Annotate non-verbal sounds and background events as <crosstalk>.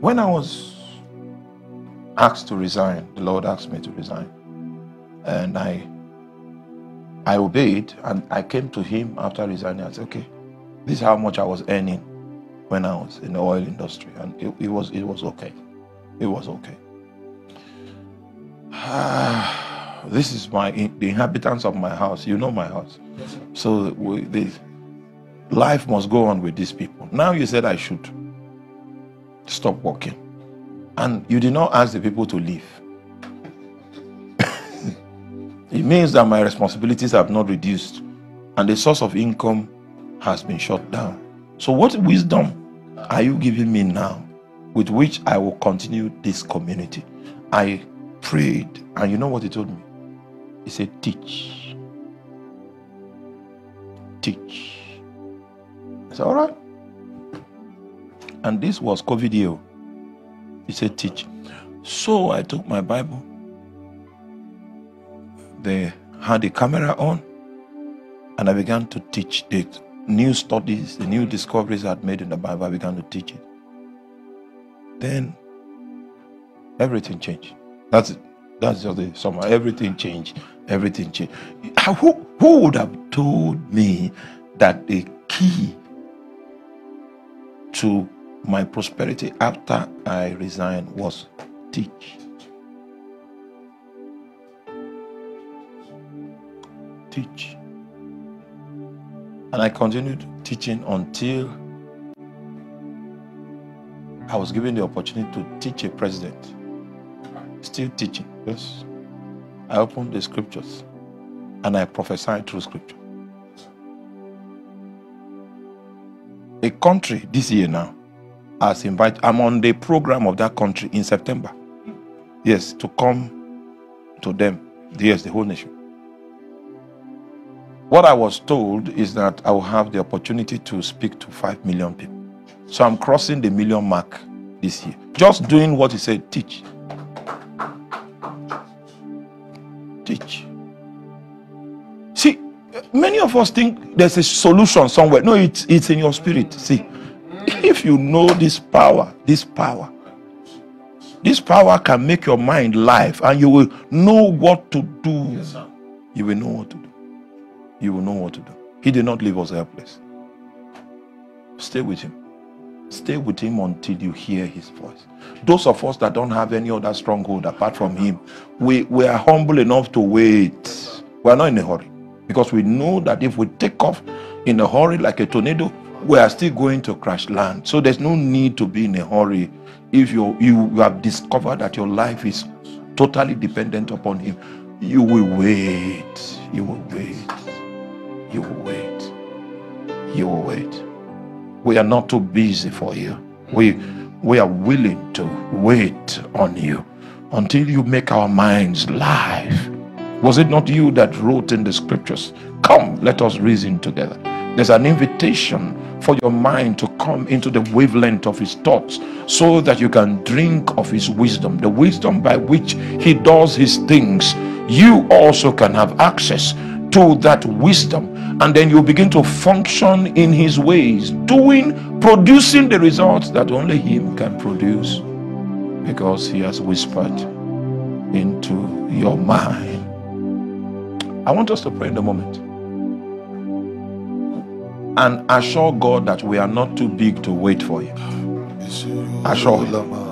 When I was asked to resign, the Lord asked me to resign. And I I obeyed and I came to him after resigning. I said, okay, this is how much I was earning when I was in the oil industry. And it, it was it was okay. It was okay. <sighs> this is my the inhabitants of my house. You know my house. So we, this, life must go on with these people. Now you said I should stop working. And you did not ask the people to leave. <laughs> it means that my responsibilities have not reduced and the source of income has been shut down. So, what wisdom are you giving me now with which I will continue this community? I prayed, and you know what he told me? He said, Teach. Teach. I said, All right. And this was COVID year. He said, Teach. So I took my Bible. They had the camera on, and I began to teach the new studies, the new discoveries I had made in the Bible. I began to teach it. Then everything changed. That's it. That's just the summary. Everything changed. Everything changed. Who, who would have told me that the key to my prosperity after I resigned was teach. Teach. And I continued teaching until I was given the opportunity to teach a president. Still teaching. Yes. I opened the scriptures and I prophesied through scripture. A country this year now has invited, I'm on the program of that country in September. Yes, to come to them. Yes, the whole nation. What I was told is that I will have the opportunity to speak to 5 million people. So I'm crossing the million mark this year. Just doing what he said, teach. Teach. See, many of us think there's a solution somewhere. No, it's, it's in your spirit. See, if you know this power, this power, this power can make your mind live and you will know what to do. Yes, you will know what to do you will know what to do. He did not leave us helpless. Stay with him. Stay with him until you hear his voice. Those of us that don't have any other stronghold apart from him, we, we are humble enough to wait. We are not in a hurry. Because we know that if we take off in a hurry like a tornado, we are still going to crash land. So there's no need to be in a hurry if you, you have discovered that your life is totally dependent upon him. You will wait. You will wait. You will wait. You will wait. We are not too busy for you. We, we are willing to wait on you until you make our minds live. Was it not you that wrote in the scriptures? Come, let us reason together. There's an invitation for your mind to come into the wavelength of his thoughts so that you can drink of his wisdom, the wisdom by which he does his things. You also can have access to that wisdom and then you begin to function in his ways doing producing the results that only him can produce because he has whispered into your mind i want us to pray in a moment and assure god that we are not too big to wait for him assure. him